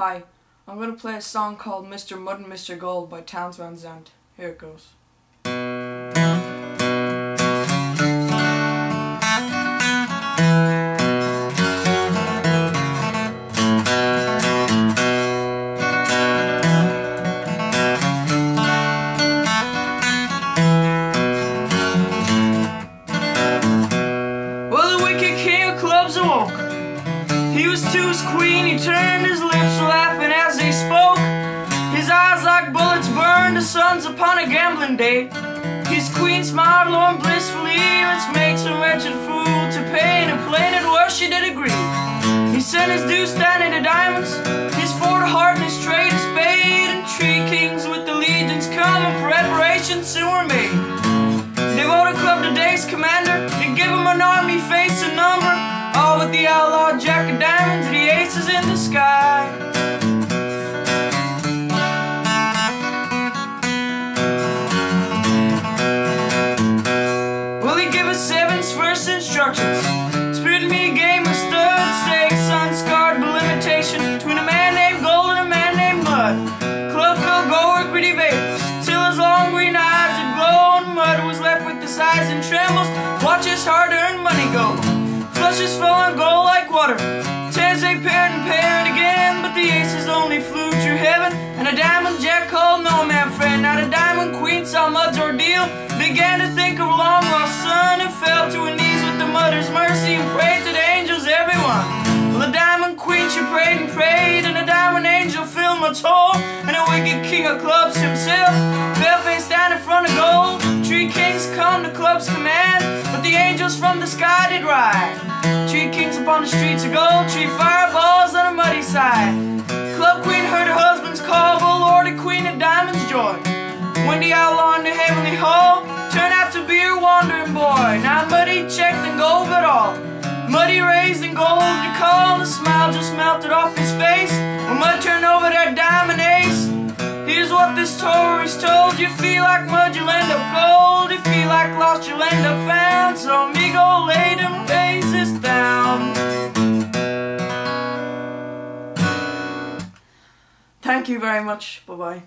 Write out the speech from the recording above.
Hi, I'm going to play a song called Mr. Mudd and Mr. Gold by Townes Van Zandt. Here it goes. Well, the wicked king of clubs awoke. To his queen, he turned his lips laughing as he spoke. His eyes like bullets burned the suns upon a gambling day. His queen smiled low blissfully, let's make some wretched fool to pay, and plain it was she did agree. He sent his due standing to diamonds, his fort heart and his trade a spade, and three kings with the legions come, and preparations soon were made. They voted club today's commander, they give him an army face and number, all but the outlaw jack give us seven's first instructions? Spirit me a game of stud stakes, sun-scarred by limitation between a man named Gold and a man named Mudd. Club gold with gritty vapors, till his long green eyes would glow and Mudd was left with the sighs and trembles. Watch his hard-earned money go. Flushes flowing gold like water. Tens they paired and paired again, but the aces only flew to heaven. And a diamond jack called no man friend. Now the diamond queen saw Mudd's ordeal, began to think prayed and prayed, and the diamond angel filled Mudd's hole, and the wicked king of clubs himself fell face down in front of gold. Three kings come to club's command, but the angels from the sky did ride. Three kings upon the streets of gold, three fireballs on a muddy side. Club queen heard her husband's call, but Lord, the queen of diamonds joy. When the outlaw in the heavenly hall turned out to be her wandering boy. Now Muddy checked and gold but all. Muddy raised and gold to call, smile just melted off his face. Mudd turn over that diamond ace. Here's what this story's told. You feel like mud, you'll end up gold. You feel like lost, you'll end up found. So me go lay them faces down. Thank you very much. Bye bye.